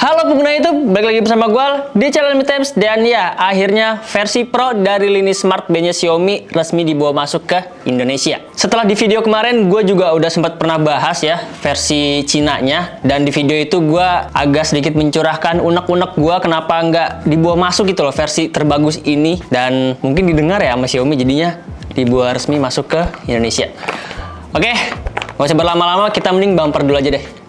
Halo pengguna YouTube, balik lagi bersama gue di channel Mi Times dan ya akhirnya versi Pro dari lini Smart Band-nya Xiaomi resmi dibawa masuk ke Indonesia. Setelah di video kemarin gue juga udah sempat pernah bahas ya versi Cina-nya dan di video itu gue agak sedikit mencurahkan unek-unek gue kenapa nggak dibawa masuk gitu loh versi terbagus ini dan mungkin didengar ya sama Xiaomi jadinya dibawa resmi masuk ke Indonesia. Oke, gak usah berlama-lama kita mending bumper dulu aja deh.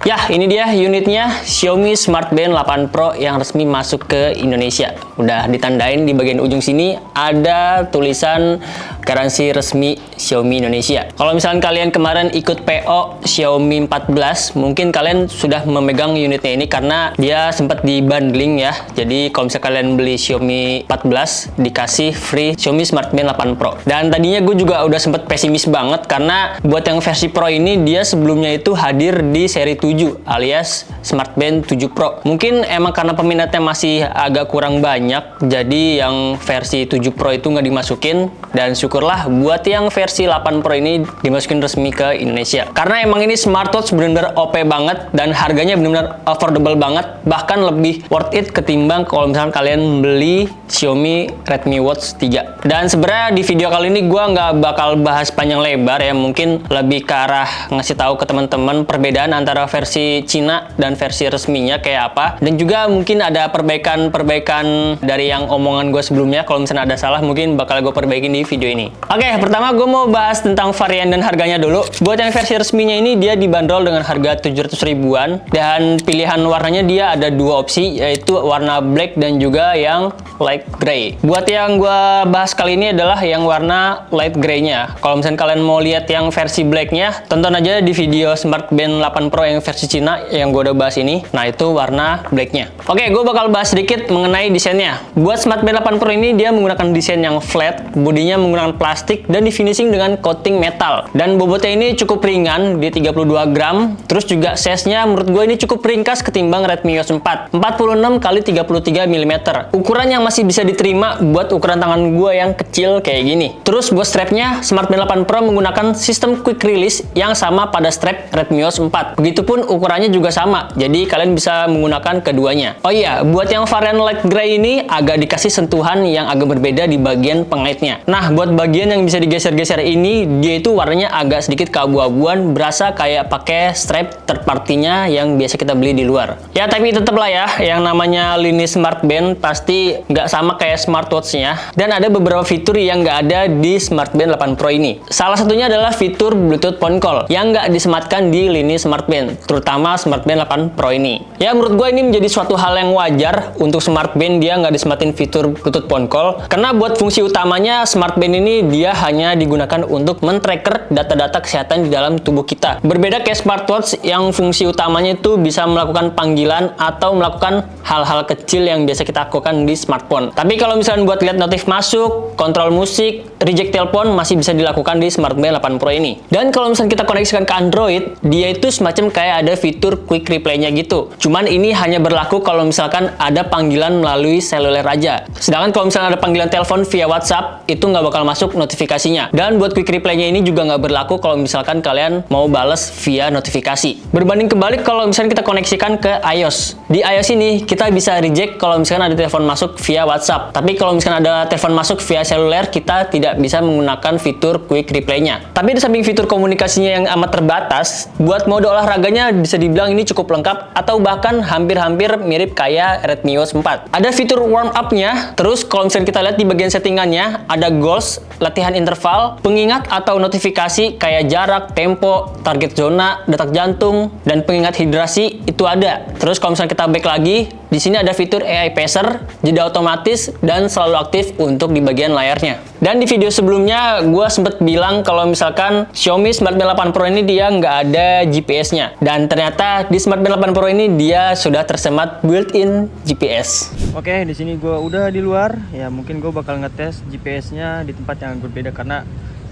Ya, ini dia unitnya Xiaomi Smart Band 8 Pro yang resmi masuk ke Indonesia. Udah ditandain di bagian ujung sini ada tulisan garansi resmi Xiaomi Indonesia. Kalau misalnya kalian kemarin ikut PO Xiaomi 14, mungkin kalian sudah memegang unitnya ini karena dia sempat di bundling ya. Jadi kalau misalnya kalian beli Xiaomi 14 dikasih free Xiaomi Smart Band 8 Pro. Dan tadinya gue juga udah sempat pesimis banget karena buat yang versi Pro ini dia sebelumnya itu hadir di seri 7 7 alias Smart Band 7 Pro. Mungkin emang karena peminatnya masih agak kurang banyak, jadi yang versi 7 Pro itu nggak dimasukin dan syukurlah buat yang versi 8 Pro ini dimasukin resmi ke Indonesia. Karena emang ini smartwatch bener-bener OP banget dan harganya bener-bener affordable banget, bahkan lebih worth it ketimbang kalau misalnya kalian beli Xiaomi Redmi Watch 3. Dan sebenarnya di video kali ini gue nggak bakal bahas panjang lebar ya, mungkin lebih ke arah ngasih tahu ke teman-teman perbedaan antara versi Cina dan versi resminya kayak apa dan juga mungkin ada perbaikan-perbaikan dari yang omongan gue sebelumnya kalau misalnya ada salah mungkin bakal gue perbaikin di video ini oke pertama gue mau bahas tentang varian dan harganya dulu buat yang versi resminya ini dia dibanderol dengan harga 700 ribuan dan pilihan warnanya dia ada dua opsi yaitu warna black dan juga yang light gray buat yang gue bahas kali ini adalah yang warna light gray-nya kalau misalnya kalian mau lihat yang versi blacknya tonton aja di video Smart Band 8 Pro yang versi Cina yang gue udah bahas ini. Nah, itu warna blacknya. Oke, gue bakal bahas sedikit mengenai desainnya. Buat Smart Band 8 Pro ini, dia menggunakan desain yang flat, bodinya menggunakan plastik, dan di finishing dengan coating metal. Dan bobotnya ini cukup ringan, di 32 gram. Terus juga size-nya menurut gue ini cukup ringkas ketimbang Redmi OS 4. 46 kali 33 mm. Ukuran yang masih bisa diterima buat ukuran tangan gue yang kecil kayak gini. Terus buat strapnya, Smart Band 8 Pro menggunakan sistem quick release yang sama pada strap Redmi OS 4. Begitupun pun ukurannya juga sama, jadi kalian bisa menggunakan keduanya. Oh iya, buat yang varian light gray ini agak dikasih sentuhan yang agak berbeda di bagian pengaitnya. Nah, buat bagian yang bisa digeser-geser ini, dia itu warnanya agak sedikit keabu-abuan, berasa kayak pakai strap third party-nya yang biasa kita beli di luar. Ya, tapi tetap lah ya, yang namanya lini smart band pasti nggak sama kayak smartwatch-nya, dan ada beberapa fitur yang nggak ada di Smart Band 8 Pro ini. Salah satunya adalah fitur Bluetooth phone call, yang nggak disematkan di lini Smart Band terutama Smart Band 8 Pro ini. Ya menurut gue ini menjadi suatu hal yang wajar untuk Smart Band dia nggak disematin fitur Bluetooth phone call karena buat fungsi utamanya Smart Band ini dia hanya digunakan untuk men-tracker data-data kesehatan di dalam tubuh kita. Berbeda kayak smartwatch yang fungsi utamanya itu bisa melakukan panggilan atau melakukan hal-hal kecil yang biasa kita lakukan di smartphone. Tapi kalau misalnya buat lihat notif masuk, kontrol musik, reject telepon masih bisa dilakukan di Smart Band 8 Pro ini. Dan kalau misalnya kita koneksikan ke Android, dia itu semacam kayak ada fitur quick reply-nya gitu. Cuman ini hanya berlaku kalau misalkan ada panggilan melalui seluler aja. Sedangkan kalau misalnya ada panggilan telepon via WhatsApp, itu nggak bakal masuk notifikasinya. Dan buat quick reply-nya ini juga nggak berlaku kalau misalkan kalian mau bales via notifikasi. Berbanding kebalik kalau misalnya kita koneksikan ke iOS. Di iOS ini kita bisa reject kalau misalkan ada telepon masuk via WhatsApp. Tapi kalau misalkan ada telepon masuk via seluler, kita tidak bisa menggunakan fitur quick reply-nya. Tapi di samping fitur komunikasinya yang amat terbatas, buat mode olahraganya bisa dibilang ini cukup lengkap atau bahkan hampir-hampir mirip kayak Redmi OS 4. Ada fitur warm up-nya, terus kalau misalnya kita lihat di bagian settingannya, ada goals, latihan interval, pengingat atau notifikasi kayak jarak, tempo, target zona, detak jantung, dan pengingat hidrasi itu ada. Terus kalau misalnya kita back lagi, di sini ada fitur AI Pacer, jeda otomatis, dan selalu aktif untuk di bagian layarnya. Dan di video sebelumnya, gue sempet bilang kalau misalkan Xiaomi Smart Band 8 Pro ini dia nggak ada GPS-nya. Dan ternyata di Smart Band 8 Pro ini dia sudah tersemat built-in GPS. Oke, di sini gue udah di luar. Ya mungkin gue bakal ngetes GPS-nya di tempat yang berbeda karena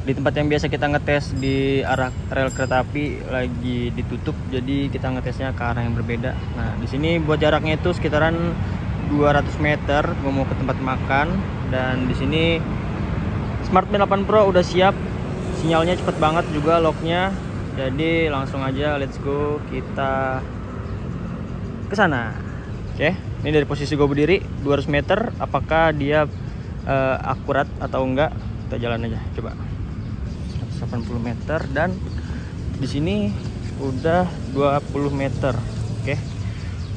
di tempat yang biasa kita ngetes di arah rel kereta api lagi ditutup jadi kita ngetesnya ke arah yang berbeda nah di sini buat jaraknya itu sekitaran 200 meter gue mau ke tempat makan dan di sini Smart Band 8 Pro udah siap sinyalnya cepet banget juga locknya Jadi langsung aja let's go kita ke sana. Oke, ini dari posisi gue berdiri 200 meter. Apakah dia uh, akurat atau enggak? Kita jalan aja, coba. 180 meter dan di sini udah 20 meter. Oke.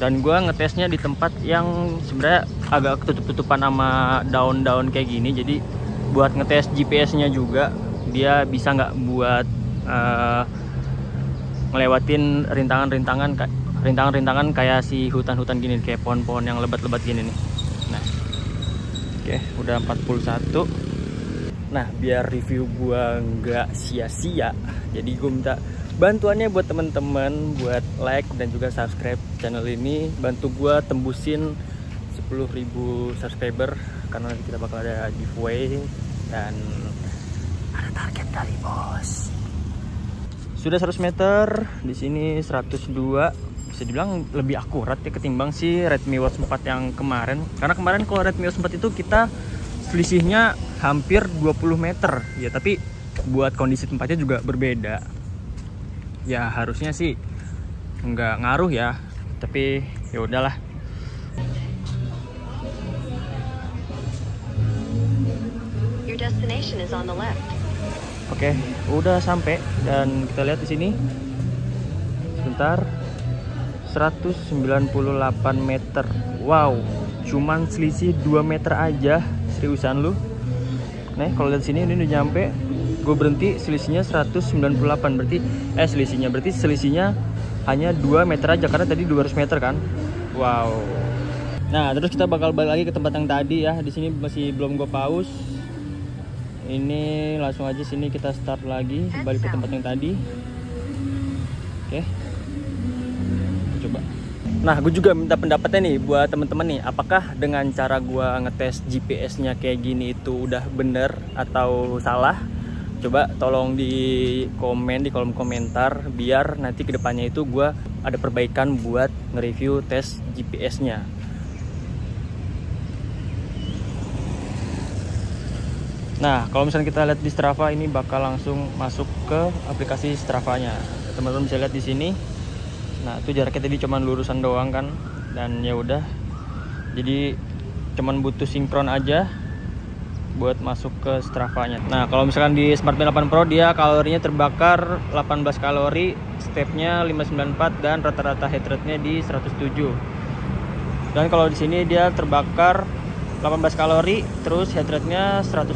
Dan gue ngetesnya di tempat yang sebenarnya agak ketutup-tutupan sama daun-daun kayak gini. Jadi buat ngetes GPS-nya juga dia bisa nggak buat uh, ngelewatin rintangan-rintangan rintangan-rintangan kayak si hutan-hutan gini kayak pohon-pohon yang lebat-lebat gini nih. Nah oke udah 41 nah biar review gua nggak sia-sia jadi gua minta bantuannya buat temen-temen buat like dan juga subscribe channel ini. Bantu gua tembusin 10.000 subscriber karena nanti kita bakal ada giveaway dan ada target dari bos. Sudah 100 meter di sini 102 bisa dibilang lebih akurat ya ketimbang si Redmi Watch 4 yang kemarin. Karena kemarin kalau Redmi Watch 4 itu kita selisihnya hampir 20 meter. Ya tapi buat kondisi tempatnya juga berbeda. Ya harusnya sih nggak ngaruh ya. Tapi ya udahlah Oke, udah sampai dan kita lihat di sini. Sebentar. 198 meter. Wow, cuman selisih 2 meter aja. Seriusan lu? Nih, kalau lihat sini ini udah nyampe. Gue berhenti selisihnya 198 berarti eh selisihnya berarti selisihnya hanya 2 meter aja karena tadi 200 meter kan. Wow. Nah, terus kita bakal balik lagi ke tempat yang tadi ya. Di sini masih belum gue pause ini langsung aja sini kita start lagi balik ke tempat yang tadi. Oke. Coba. Nah gue juga minta pendapatnya nih buat temen-temen nih. Apakah dengan cara gue ngetes GPS nya kayak gini itu udah bener atau salah? Coba tolong di komen di kolom komentar biar nanti ke depannya itu gue ada perbaikan buat nge-review tes GPS nya Nah, kalau misalnya kita lihat di Strava ini bakal langsung masuk ke aplikasi Strava-nya. Teman-teman bisa lihat di sini. Nah, itu jaraknya tadi cuma lurusan doang kan. Dan ya udah. Jadi cuman butuh sinkron aja buat masuk ke Strava-nya. Nah, kalau misalkan di Smart Band 8 Pro dia kalorinya terbakar 18 kalori, stepnya 594 dan rata-rata heart rate-nya di 107. Dan kalau di sini dia terbakar 18 kalori terus heart rate-nya 108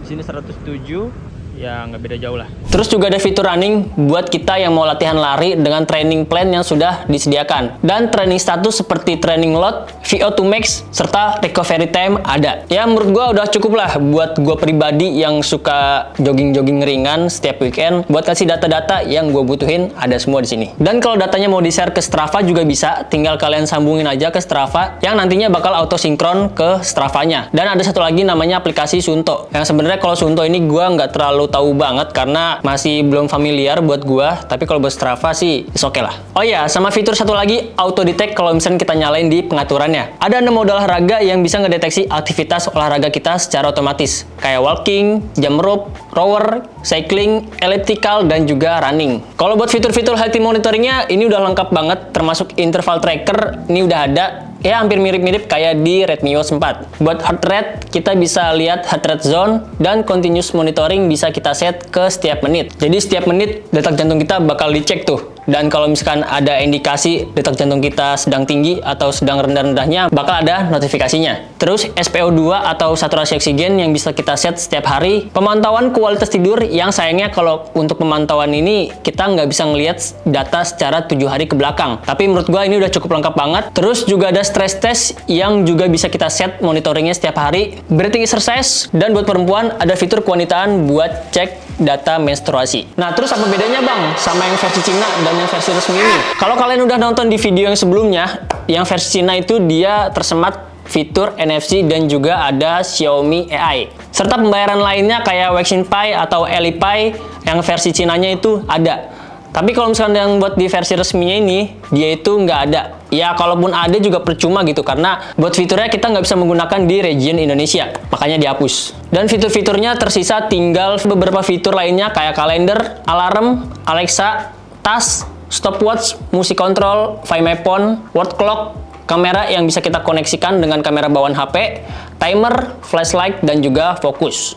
sini 107 ya nggak beda jauh lah. Terus juga ada fitur running buat kita yang mau latihan lari dengan training plan yang sudah disediakan. Dan training status seperti training load, VO2 max, serta recovery time ada. Ya menurut gue udah cukup lah buat gue pribadi yang suka jogging-jogging ringan setiap weekend. Buat kasih data-data yang gue butuhin ada semua di sini. Dan kalau datanya mau di-share ke Strava juga bisa, tinggal kalian sambungin aja ke Strava yang nantinya bakal auto sinkron ke Strava-nya. Dan ada satu lagi namanya aplikasi Sunto. Yang sebenarnya kalau Sunto ini gue nggak terlalu tahu banget karena masih belum familiar buat gua, tapi kalau buat Strava sih oke okay lah. Oh iya, sama fitur satu lagi auto detect kalau misalnya kita nyalain di pengaturannya. Ada 6 mode olahraga yang bisa ngedeteksi aktivitas olahraga kita secara otomatis, kayak walking, jump rope, rower, cycling, elliptical dan juga running. Kalau buat fitur-fitur healthy monitoringnya ini udah lengkap banget termasuk interval tracker ini udah ada ya hampir mirip-mirip kayak di Redmi Watch 4. Buat heart rate, kita bisa lihat heart rate zone dan continuous monitoring bisa kita set ke setiap menit. Jadi setiap menit detak jantung kita bakal dicek tuh dan kalau misalkan ada indikasi detak jantung kita sedang tinggi atau sedang rendah-rendahnya, bakal ada notifikasinya. Terus SPO2 atau saturasi oksigen yang bisa kita set setiap hari. Pemantauan kualitas tidur yang sayangnya kalau untuk pemantauan ini kita nggak bisa ngelihat data secara tujuh hari ke belakang. Tapi menurut gua ini udah cukup lengkap banget. Terus juga ada stress test yang juga bisa kita set monitoringnya setiap hari. Breathing exercise dan buat perempuan ada fitur kewanitaan buat cek data menstruasi. Nah terus apa bedanya bang sama yang versi Cina dan yang versi resmi ini. Kalau kalian udah nonton di video yang sebelumnya, yang versi Cina itu dia tersemat fitur NFC dan juga ada Xiaomi AI. Serta pembayaran lainnya kayak Wexin Pay atau Alipay yang versi Cinanya itu ada. Tapi kalau misalkan yang buat di versi resminya ini, dia itu nggak ada. Ya, kalaupun ada juga percuma gitu, karena buat fiturnya kita nggak bisa menggunakan di region Indonesia. Makanya dihapus. Dan fitur-fiturnya tersisa tinggal beberapa fitur lainnya kayak kalender, alarm, Alexa, tas, stopwatch, musik control, find my phone, word clock, kamera yang bisa kita koneksikan dengan kamera bawaan HP, timer, flashlight, dan juga fokus.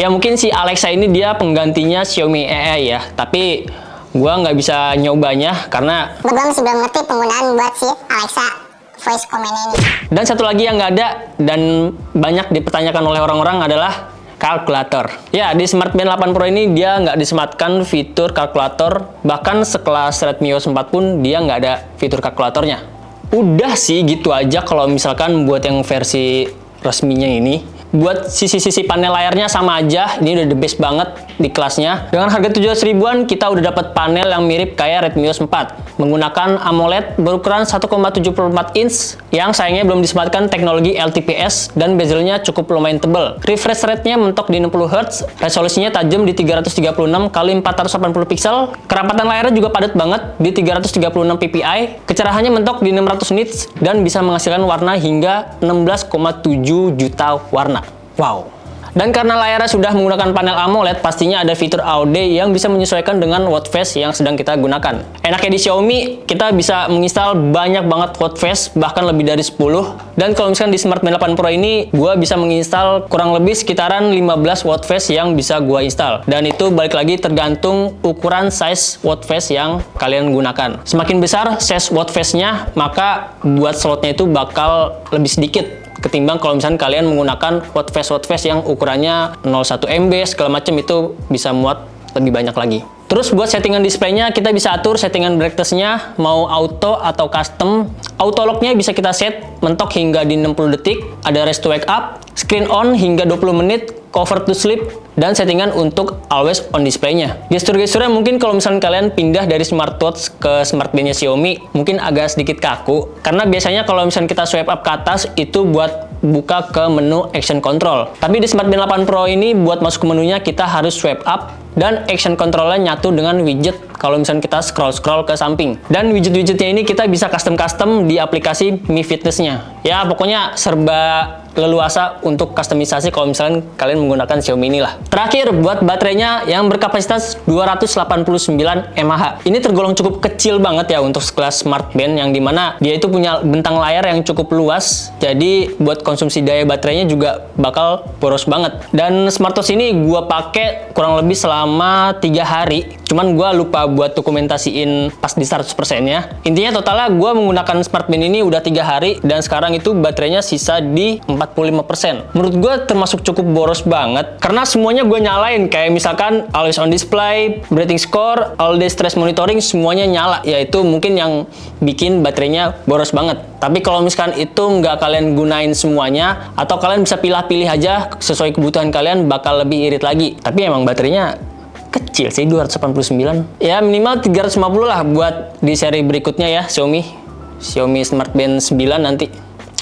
Ya mungkin si Alexa ini dia penggantinya Xiaomi AI ya, tapi gua nggak bisa nyobanya karena gua masih belum ngerti penggunaan buat si Alexa voice command ini. Dan satu lagi yang nggak ada dan banyak dipertanyakan oleh orang-orang adalah kalkulator. Ya, di Smart Band 8 Pro ini dia nggak disematkan fitur kalkulator, bahkan sekelas Redmi OS 4 pun dia nggak ada fitur kalkulatornya. Udah sih gitu aja kalau misalkan buat yang versi resminya ini buat sisi-sisi panel layarnya sama aja ini udah the best banget di kelasnya. Dengan harga 700 ribuan kita udah dapat panel yang mirip kayak Redmi OS 4 menggunakan AMOLED berukuran 1,74 inch yang sayangnya belum disematkan teknologi LTPS dan bezelnya cukup lumayan tebal refresh rate-nya mentok di 60 Hz resolusinya tajam di 336 x 480 pixel kerapatan layarnya juga padat banget di 336 ppi kecerahannya mentok di 600 nits dan bisa menghasilkan warna hingga 16,7 juta warna Wow. Dan karena layarnya sudah menggunakan panel AMOLED, pastinya ada fitur AOD yang bisa menyesuaikan dengan watch face yang sedang kita gunakan. Enaknya di Xiaomi, kita bisa menginstal banyak banget watch face, bahkan lebih dari 10. Dan kalau misalkan di Smart Band 8 Pro ini, gue bisa menginstal kurang lebih sekitaran 15 watch face yang bisa gue install. Dan itu balik lagi tergantung ukuran size watch face yang kalian gunakan. Semakin besar size watch face-nya, maka buat slotnya itu bakal lebih sedikit ketimbang kalau misalnya kalian menggunakan watch face yang ukurannya 01 MB segala macam itu bisa muat lebih banyak lagi. Terus buat settingan displaynya kita bisa atur settingan brightness-nya mau auto atau custom. Auto lock-nya bisa kita set mentok hingga di 60 detik, ada rest to wake up, screen on hingga 20 menit, cover to sleep, dan settingan untuk always on display-nya. Gestur-gesturnya mungkin kalau misalnya kalian pindah dari smartwatch ke smart band-nya Xiaomi, mungkin agak sedikit kaku. Karena biasanya kalau misalnya kita swipe up ke atas, itu buat buka ke menu action control. Tapi di Smart Band 8 Pro ini buat masuk ke menunya kita harus swipe up dan action controlnya nyatu dengan widget kalau misalnya kita scroll-scroll ke samping. Dan widget-widgetnya ini kita bisa custom-custom di aplikasi Mi Fitness-nya. Ya, pokoknya serba leluasa untuk kustomisasi kalau misalnya kalian menggunakan Xiaomi ini lah. Terakhir buat baterainya yang berkapasitas 289 mAh. Ini tergolong cukup kecil banget ya untuk sekelas smart band yang di mana dia itu punya bentang layar yang cukup luas. Jadi buat konsumsi daya baterainya juga bakal boros banget. Dan smartwatch ini gue pakai kurang lebih selama tiga hari. Cuman gue lupa buat dokumentasiin pas di 100% ya. Intinya totalnya gue menggunakan smart band ini udah tiga hari dan sekarang itu baterainya sisa di 45%. Menurut gue termasuk cukup boros banget karena semuanya gue nyalain kayak misalkan always on display, breathing score, all day stress monitoring semuanya nyala yaitu mungkin yang bikin baterainya boros banget. Tapi kalau misalkan itu nggak kalian gunain semuanya atau kalian bisa pilih-pilih aja sesuai kebutuhan kalian bakal lebih irit lagi. Tapi emang baterainya kecil sih 289 ya minimal 350 lah buat di seri berikutnya ya Xiaomi. Xiaomi Smart Band 9 nanti.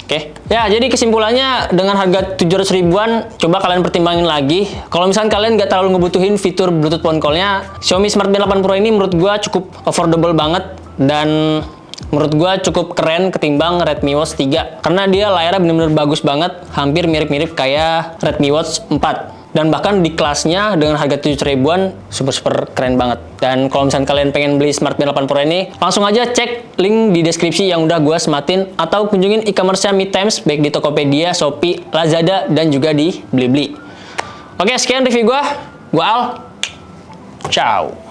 Oke, okay. ya jadi kesimpulannya dengan harga 700 ribuan, coba kalian pertimbangin lagi. Kalau misalnya kalian nggak terlalu ngebutuhin fitur Bluetooth phone call-nya, Xiaomi Smart Band 8 Pro ini menurut gua cukup affordable banget dan menurut gua cukup keren ketimbang Redmi Watch 3 karena dia layarnya bener-bener bagus banget, hampir mirip-mirip kayak Redmi Watch 4 dan bahkan di kelasnya dengan harga 7 ribuan super super keren banget. Dan kalau misalnya kalian pengen beli Smart Band 8 Pro ini langsung aja cek link di deskripsi yang udah gue sematin atau kunjungin e-commerce Mi Times baik di Tokopedia, Shopee, Lazada dan juga di Blibli. Oke sekian review gue gue Al. Ciao